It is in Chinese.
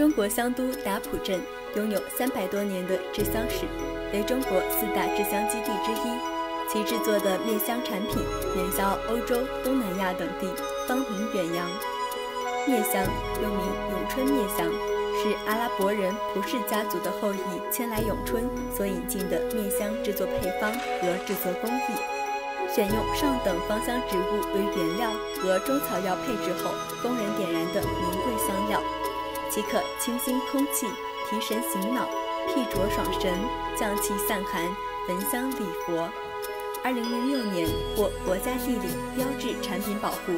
中国香都打浦镇拥有三百多年的制香史，为中国四大制香基地之一。其制作的面香产品远销欧洲、东南亚等地，芳名远扬。面香又名永春面香，是阿拉伯人蒲氏家族的后裔迁来永春所引进的面香制作配方和制作工艺。选用上等芳香植物为原料和中草药配制后，工人点燃的。即可清新空气、提神醒脑、辟浊爽神、降气散寒、焚香礼佛。二零零六年获国家地理标志产品保护，